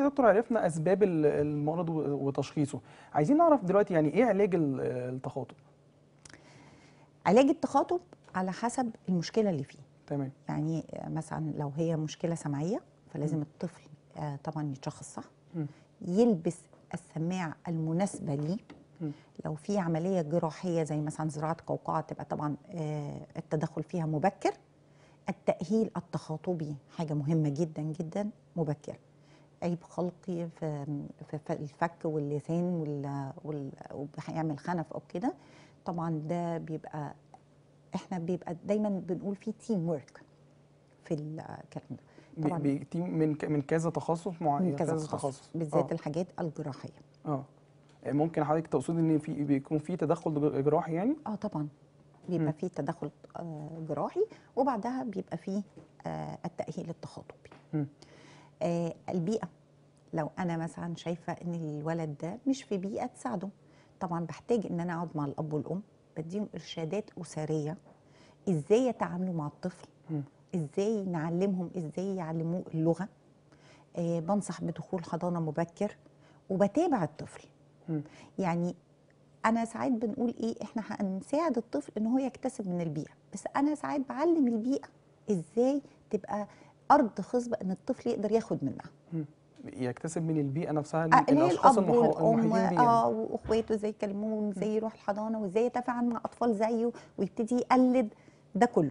يا دكتور عرفنا أسباب ال- المرض وتشخيصه. عايزين نعرف دلوقتي يعني إيه علاج ال- التخاطب؟ علاج التخاطب على حسب المشكلة اللي فيه. تمام. يعني مثلا لو هي مشكلة سمعية فلازم مم. الطفل آه، طبعا يتشخص صح. يلبس السماعة المناسبة ليه. لو في عملية جراحية زي مثلا زراعة قوقعة تبقى طبعا آه، التدخل فيها مبكر. التأهيل التخاطبي حاجة مهمة جدا جدا مبكر. عيب خلقي في في في الفك واللسان وال وال- وهيعمل خنف أو كده طبعا ده بيبقى إحنا بيبقى دايما بنقول فيه تيم ورك في الكلام ده. طبعاً. بيتم من من كذا تخصص معين من كذا تخصص بالذات آه. الحاجات الجراحية. آه. ممكن حضرتك تقصدي إن في بيكون في تدخل جراحي يعني؟ آه طبعا. بيبقى فيه تدخل آه، جراحي وبعدها بيبقى فيه آه، التأهيل التخاطبي. آه، البيئة لو أنا مثلا شايفة إن الولد ده مش في بيئة تساعده طبعا بحتاج إن أنا أقعد مع الأب والأم بديهم إرشادات أسرية إزاي يتعاملوا مع الطفل. إزاي نعلمهم إزاي يعلموه اللغة آه بنصح بدخول حضانة مبكر وبتابع الطفل. يعني أنا ساعات بنقول إيه إحنا هنساعد الطفل إن هو يكتسب من البيئة بس أنا ساعات بعلم البيئة إزاي تبقى أرض خصبة إن الطفل يقدر ياخد منها. يكتسب من البيئة نفسها آه، اللي الاشخاص والأم آه. وأخواته إزاي يكلموه وازاي يروح الحضانة وازاي يتفاعل مع أطفال زيه ويبتدي يقلد ده كله.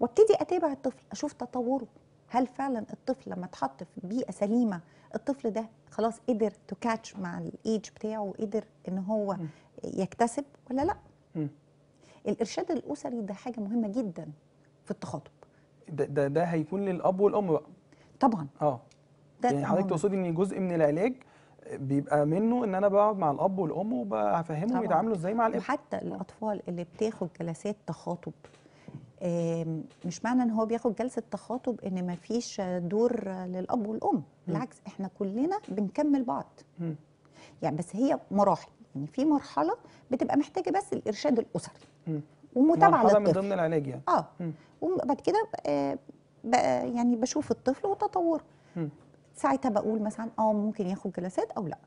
وابتدي أتابع الطفل أشوف تطوره هل فعلا الطفل لما اتحط في بيئة سليمة الطفل ده خلاص قدر to catch مع ال age بتاعه وقدر إن هو مم. يكتسب ولا لأ مم. الإرشاد الأسري ده حاجة مهمة جدا في التخاطب ده, ده ده هيكون للأب والأم بقى. طبعا. آه. ده يعني حضرتك. تقصدي إن جزء من العلاج بيبقى منه إن أنا بقعد مع الأب والأم وبفهمهم. يتعاملوا إزاي مع الابن وحتى الأطفال اللي بتاخد جلسات تخاطب مش معنى إن هو بياخد جلسة تخاطب إن ما فيش دور للأب والأم. بالعكس إحنا كلنا بنكمل بعض. يعني بس هي مراحل. يعني في مرحلة بتبقى محتاجة بس الإرشاد الأسري. ومتابعة مرحله من للطفل ضمن العلاج يعني آه. وبعد كده آه، بقى يعني بشوف الطفل وتطوره. ساعتها بقول مثلا آه ممكن ياخد جلسات أو لأ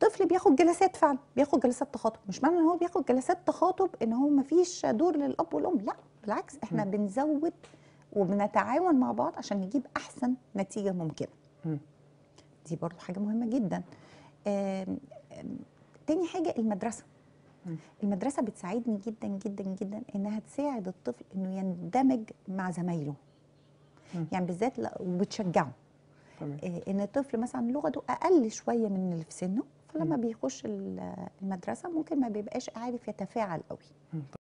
طفل بياخد جلسات فعلا بياخد جلسات تخاطب مش معنى إن هو بياخد جلسات تخاطب إن هو مفيش دور للأب والأم لأ بالعكس إحنا مم. بنزود وبنتعاون مع بعض عشان نجيب أحسن نتيجة ممكنة مم. دي برضو حاجة مهمة جدا آم، آم، تاني حاجة المدرسة. المدرسة بتساعدني جدا جدا جدا إنها تساعد الطفل إنه يندمج مع زمايله. يعني بالذات لا- وبتشجعه. آه، إن الطفل مثلا لغته أقل شوية من اللي في سنه فلما بيخش ال- المدرسة ممكن ما بيبقاش عارف يتفاعل قوي.